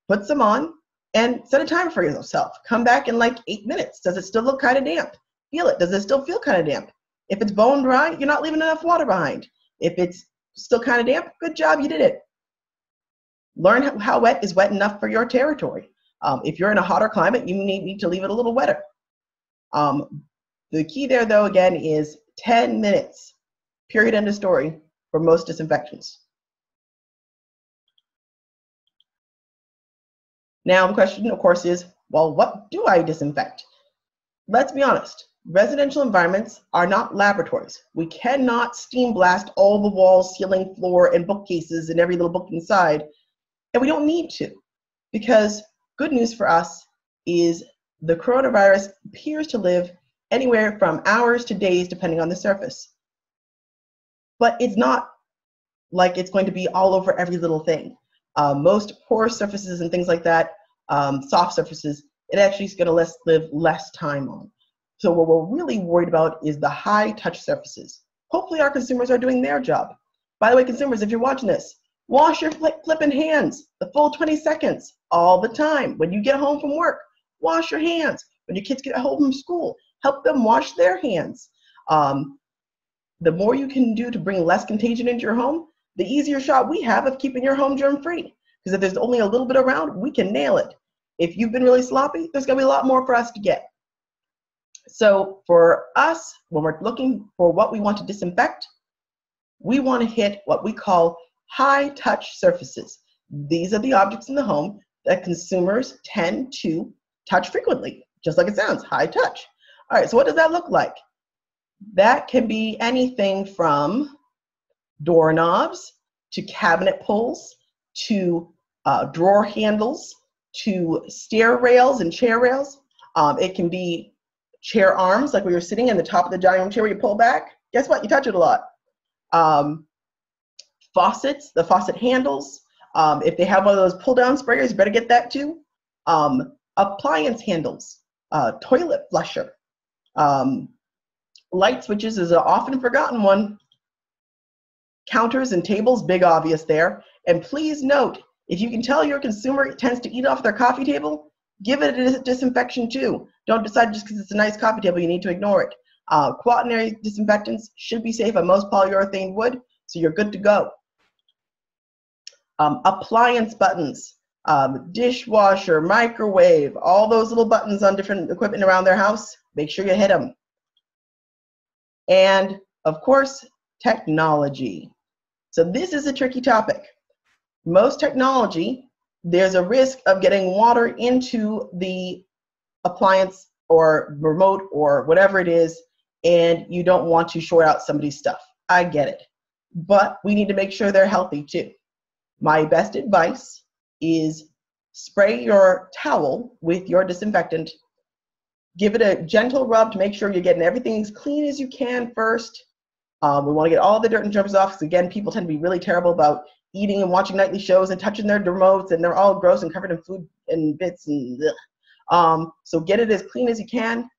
Speaker 1: Put some on and set a timer for yourself. Come back in like eight minutes. Does it still look kind of damp? Feel it. Does it still feel kind of damp? If it's bone dry, you're not leaving enough water behind. If it's still kind of damp, good job, you did it. Learn how wet is wet enough for your territory. Um, if you're in a hotter climate, you need, need to leave it a little wetter. Um, the key there, though, again, is 10 minutes, period, end of story, for most disinfections. Now, the question, of course, is, well, what do I disinfect? Let's be honest. Residential environments are not laboratories. We cannot steam blast all the walls, ceiling, floor, and bookcases and every little book inside, and we don't need to because good news for us is the coronavirus appears to live anywhere from hours to days depending on the surface. But it's not like it's going to be all over every little thing. Uh, most porous surfaces and things like that, um, soft surfaces, it actually is going to live less time on. So what we're really worried about is the high touch surfaces. Hopefully our consumers are doing their job. By the way, consumers, if you're watching this, wash your flipping hands the full 20 seconds all the time. When you get home from work, wash your hands. When your kids get home from school, help them wash their hands. Um, the more you can do to bring less contagion into your home, the easier shot we have of keeping your home germ free. Because if there's only a little bit around, we can nail it. If you've been really sloppy, there's gonna be a lot more for us to get. So for us, when we're looking for what we want to disinfect, we want to hit what we call high touch surfaces. These are the objects in the home that consumers tend to touch frequently, just like it sounds, high touch. All right, so what does that look like? That can be anything from doorknobs to cabinet pulls to uh, drawer handles to stair rails and chair rails. Um, it can be chair arms, like we were sitting in the top of the dining room chair where you pull back, guess what? You touch it a lot. Um, faucets, the faucet handles. Um, if they have one of those pull down sprayers, you better get that too. Um, appliance handles, uh, toilet flusher. Um, light switches is an often forgotten one. Counters and tables, big obvious there. And please note, if you can tell your consumer tends to eat off their coffee table, give it a disinfection too. Don't decide just because it's a nice coffee table you need to ignore it. Uh, quaternary disinfectants should be safe on most polyurethane wood, so you're good to go. Um, appliance buttons, um, dishwasher, microwave, all those little buttons on different equipment around their house, make sure you hit them. And of course, technology. So this is a tricky topic. Most technology, there's a risk of getting water into the appliance or remote or whatever it is, and you don't want to short out somebody's stuff. I get it. But we need to make sure they're healthy too. My best advice is spray your towel with your disinfectant. Give it a gentle rub to make sure you're getting everything as clean as you can first. Um, we want to get all the dirt and germs off because, again, people tend to be really terrible about eating and watching nightly shows and touching their remotes, and they're all gross and covered in food and bits and. Um, so get it as clean as you can.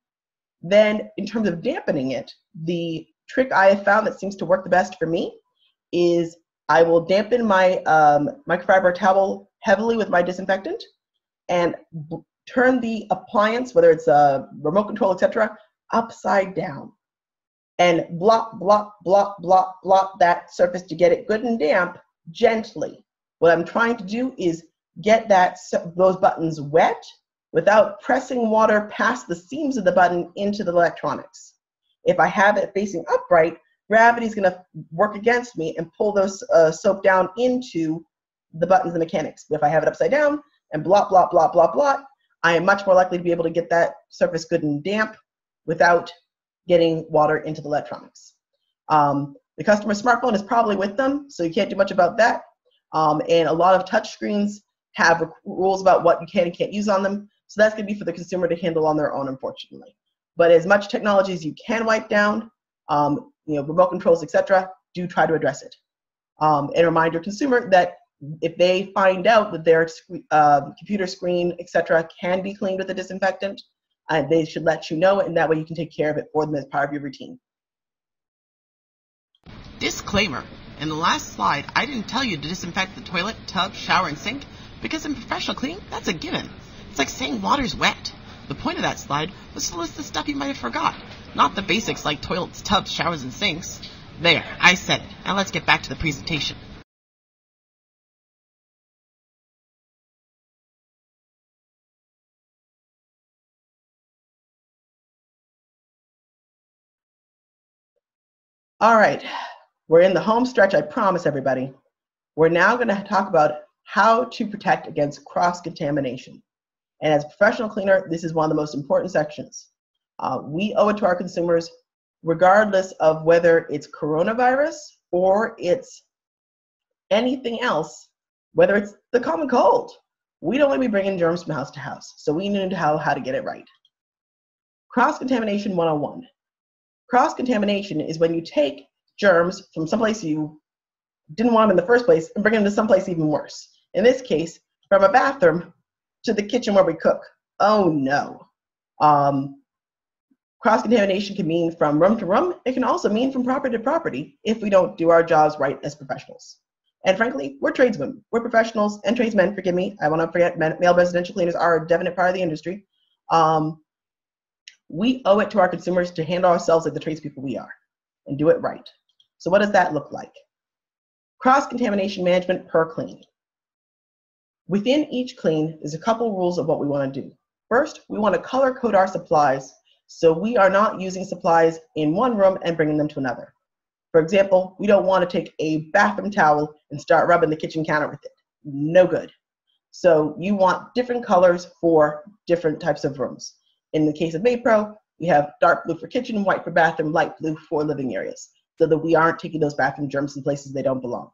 Speaker 1: Then in terms of dampening it, the trick I have found that seems to work the best for me is I will dampen my um, microfiber towel heavily with my disinfectant and turn the appliance, whether it's a remote control, etc., upside down and block, block, block, block, block that surface to get it good and damp gently. What I'm trying to do is get that those buttons wet without pressing water past the seams of the button into the electronics. If I have it facing upright, gravity is going to work against me and pull those uh, soap down into the buttons and mechanics. But if I have it upside down and blot, blot, blot, blot, blot, I am much more likely to be able to get that surface good and damp without getting water into the electronics. Um, the customer's smartphone is probably with them, so you can't do much about that. Um, and a lot of touch screens have rules about what you can and can't use on them. So that's going to be for the consumer to handle on their own, unfortunately. But as much technology as you can wipe down, um, you know, remote controls, etc., do try to address it. Um, and remind your consumer that if they find out that their uh, computer screen, etc., can be cleaned with a disinfectant, uh, they should let you know, and that way you can take care of it for them as part of your routine.
Speaker 4: Disclaimer. In the last slide, I didn't tell you to disinfect the toilet, tub, shower, and sink because in professional cleaning, that's a given. It's like saying water's wet. The point of that slide was to list the stuff you might have forgot, not the basics like toilets, tubs, showers, and sinks. There, I said it. Now let's get back to the presentation.
Speaker 1: All right, we're in the home stretch, I promise everybody. We're now going to talk about how to protect against cross-contamination. And as a professional cleaner, this is one of the most important sections. Uh, we owe it to our consumers, regardless of whether it's coronavirus or it's anything else, whether it's the common cold. We don't want to be bringing germs from house to house, so we need to know how to get it right. Cross-contamination 101. Cross-contamination is when you take germs from someplace you didn't want them in the first place and bring them to someplace even worse. In this case, from a bathroom to the kitchen where we cook. Oh no. Um, Cross contamination can mean from room to room. It can also mean from property to property if we don't do our jobs right as professionals. And frankly, we're tradesmen. We're professionals and tradesmen, forgive me. I want to forget male residential cleaners are a definite part of the industry. Um, we owe it to our consumers to handle ourselves like the tradespeople we are and do it right. So what does that look like? Cross-contamination management per clean. Within each clean, there's a couple rules of what we want to do. First, we want to color code our supplies so we are not using supplies in one room and bringing them to another. For example, we don't want to take a bathroom towel and start rubbing the kitchen counter with it. No good. So you want different colors for different types of rooms. In the case of MaidPro, we have dark blue for kitchen, white for bathroom, light blue for living areas, so that we aren't taking those bathroom germs in places they don't belong.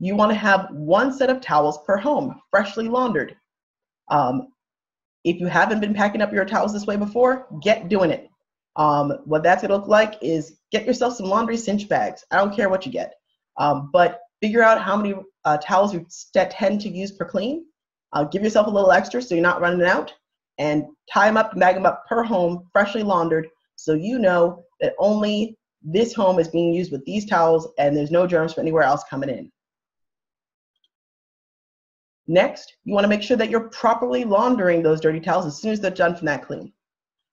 Speaker 1: You want to have one set of towels per home, freshly laundered. Um, if you haven't been packing up your towels this way before, get doing it. Um, what that's gonna look like is get yourself some laundry cinch bags. I don't care what you get, um, but figure out how many uh, towels you tend to use per clean. Uh, give yourself a little extra so you're not running out, and tie them up bag them up per home, freshly laundered, so you know that only this home is being used with these towels and there's no germs from anywhere else coming in. Next, you want to make sure that you're properly laundering those dirty towels as soon as they're done from that clean.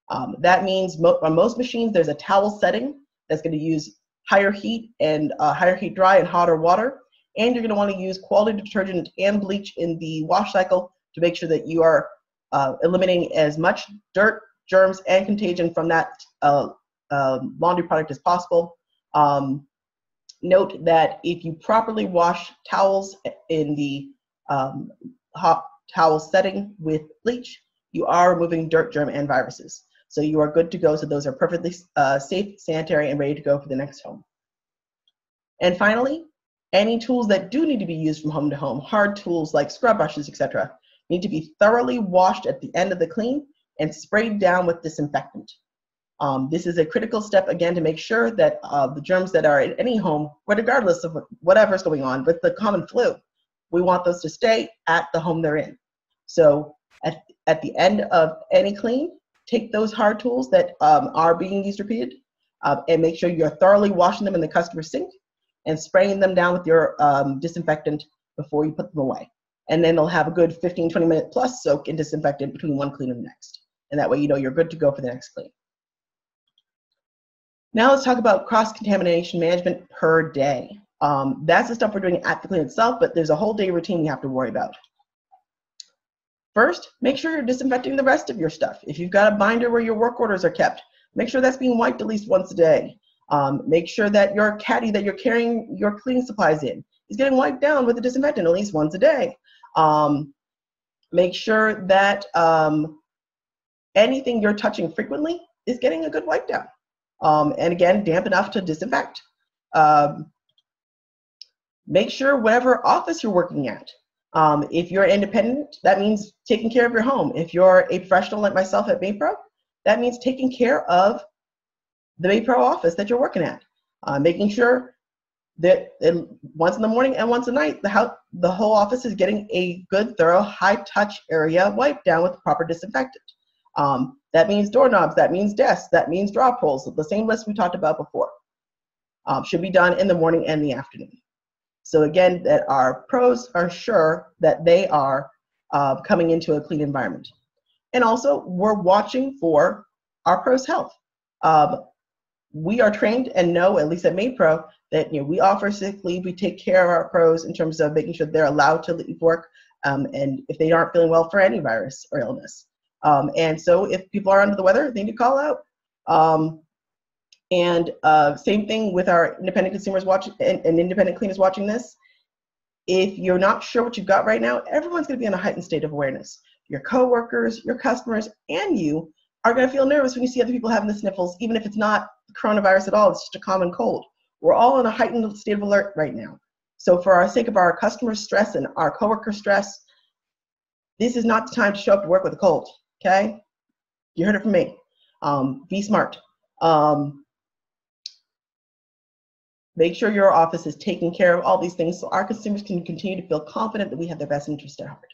Speaker 1: Um, that means mo on most machines, there's a towel setting that's going to use higher heat and uh, higher heat dry and hotter water. And you're going to want to use quality detergent and bleach in the wash cycle to make sure that you are uh, eliminating as much dirt, germs, and contagion from that uh, um, laundry product as possible. Um, note that if you properly wash towels in the um, hot towel setting with bleach, you are removing dirt, germ, and viruses. So you are good to go. So those are perfectly uh, safe, sanitary, and ready to go for the next home. And finally, any tools that do need to be used from home to home, hard tools like scrub brushes, etc., need to be thoroughly washed at the end of the clean and sprayed down with disinfectant. Um, this is a critical step, again, to make sure that uh, the germs that are in any home, regardless of whatever's going on with the common flu, we want those to stay at the home they're in. So at, at the end of any clean, take those hard tools that um, are being used repeated uh, and make sure you're thoroughly washing them in the customer sink and spraying them down with your um, disinfectant before you put them away. And then they'll have a good 15, 20 minute plus soak in disinfectant between one clean and the next. And that way you know you're good to go for the next clean. Now let's talk about cross-contamination management per day. Um, that's the stuff we're doing at the clean itself, but there's a whole day routine you have to worry about. First, make sure you're disinfecting the rest of your stuff. If you've got a binder where your work orders are kept, make sure that's being wiped at least once a day. Um, make sure that your caddy that you're carrying your cleaning supplies in is getting wiped down with a disinfectant at least once a day. Um, make sure that um, anything you're touching frequently is getting a good wipe down. Um, and again, damp enough to disinfect. Um, make sure whatever office you're working at, um, if you're independent, that means taking care of your home. If you're a professional like myself at MaidPro, that means taking care of the MaidPro office that you're working at, uh, making sure that once in the morning and once a night, the, house, the whole office is getting a good, thorough, high-touch area wiped down with proper disinfectant. Um, that means doorknobs, that means desks, that means drop holes, the same list we talked about before. Um, should be done in the morning and the afternoon. So again, that our pros are sure that they are uh, coming into a clean environment. And also, we're watching for our pros' health. Um, we are trained and know, at least at MaidPro, that you know we offer sick leave. We take care of our pros in terms of making sure they're allowed to leave work, um, and if they aren't feeling well for any virus or illness. Um, and so, if people are under the weather, they need to call out. Um, and uh, same thing with our independent consumers watching and, and independent cleaners watching this. If you're not sure what you've got right now, everyone's going to be in a heightened state of awareness. Your coworkers, your customers, and you are going to feel nervous when you see other people having the sniffles, even if it's not coronavirus at all, it's just a common cold. We're all in a heightened state of alert right now. So for our sake of our customer stress and our coworker stress, this is not the time to show up to work with a cold, okay? You heard it from me. Um, be smart. Um, make sure your office is taking care of all these things so our consumers can continue to feel confident that we have their best interest at heart.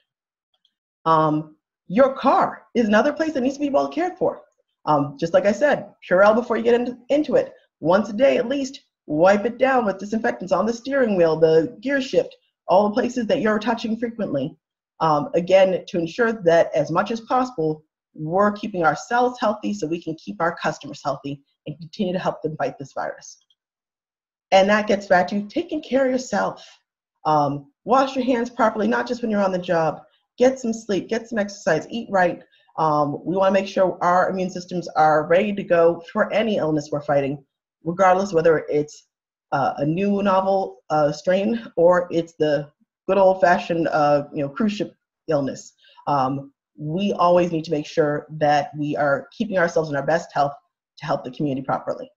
Speaker 1: Um, your car is another place that needs to be well cared for. Um, just like I said, Purell before you get into, into it. Once a day at least, wipe it down with disinfectants on the steering wheel, the gear shift, all the places that you're touching frequently. Um, again, to ensure that as much as possible, we're keeping ourselves healthy so we can keep our customers healthy and continue to help them fight this virus. And that gets back to taking care of yourself. Um, wash your hands properly, not just when you're on the job. Get some sleep, get some exercise, eat right. Um, we want to make sure our immune systems are ready to go for any illness we're fighting, regardless whether it's uh, a new novel uh, strain or it's the good old-fashioned uh, you know cruise ship illness. Um, we always need to make sure that we are keeping ourselves in our best health to help the community properly.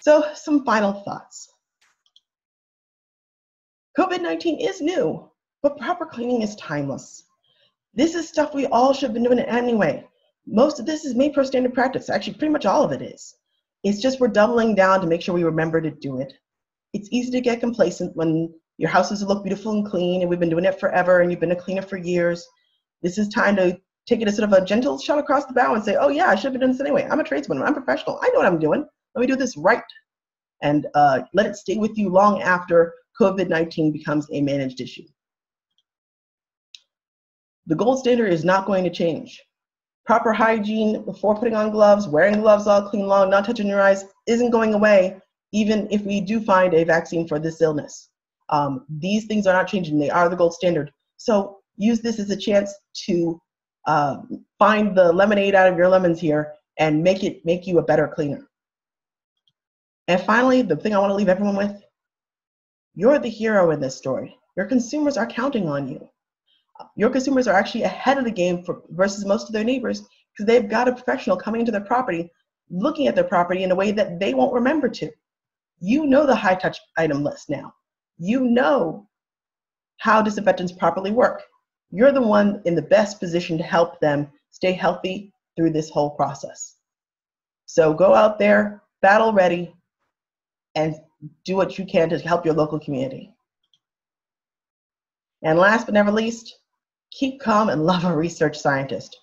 Speaker 1: So some final thoughts. COVID-19 is new, but proper cleaning is timeless. This is stuff we all should have been doing anyway. Most of this is made for standard practice. Actually, pretty much all of it is. It's just we're doubling down to make sure we remember to do it. It's easy to get complacent when your houses look beautiful and clean and we've been doing it forever and you've been a cleaner for years. This is time to take it as sort of a gentle shot across the bow and say, oh yeah, I should have been doing this anyway. I'm a tradesman, I'm professional, I know what I'm doing. Let me do this right. And uh, let it stay with you long after COVID-19 becomes a managed issue. The gold standard is not going to change. Proper hygiene before putting on gloves, wearing gloves all clean long, not touching your eyes isn't going away, even if we do find a vaccine for this illness. Um, these things are not changing, they are the gold standard. So use this as a chance to uh, find the lemonade out of your lemons here and make it make you a better cleaner. And finally, the thing I want to leave everyone with, you're the hero in this story. Your consumers are counting on you your consumers are actually ahead of the game for, versus most of their neighbors because they've got a professional coming into their property, looking at their property in a way that they won't remember to. You know the high touch item list now. You know how disinfectants properly work. You're the one in the best position to help them stay healthy through this whole process. So go out there, battle ready, and do what you can to help your local community. And last but never least, keep calm and [LAUGHS] love a research scientist.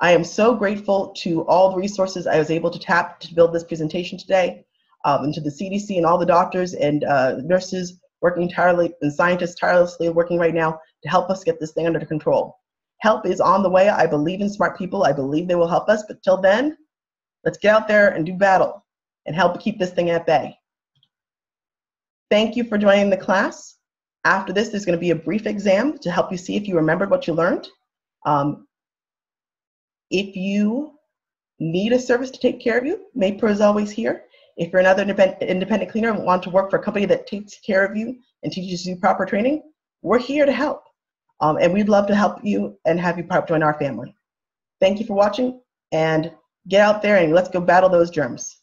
Speaker 1: I am so grateful to all the resources I was able to tap to build this presentation today, um, and to the CDC and all the doctors and uh, nurses working tirelessly and scientists tirelessly working right now to help us get this thing under control. Help is on the way. I believe in smart people. I believe they will help us. But till then, let's get out there and do battle and help keep this thing at bay. Thank you for joining the class. After this, there's going to be a brief exam to help you see if you remembered what you learned. Um, if you need a service to take care of you, MaidPro is always here. If you're another independent cleaner and want to work for a company that takes care of you and teaches you proper training, we're here to help. Um, and we'd love to help you and have you join our family. Thank you for watching and get out there and let's go battle those germs.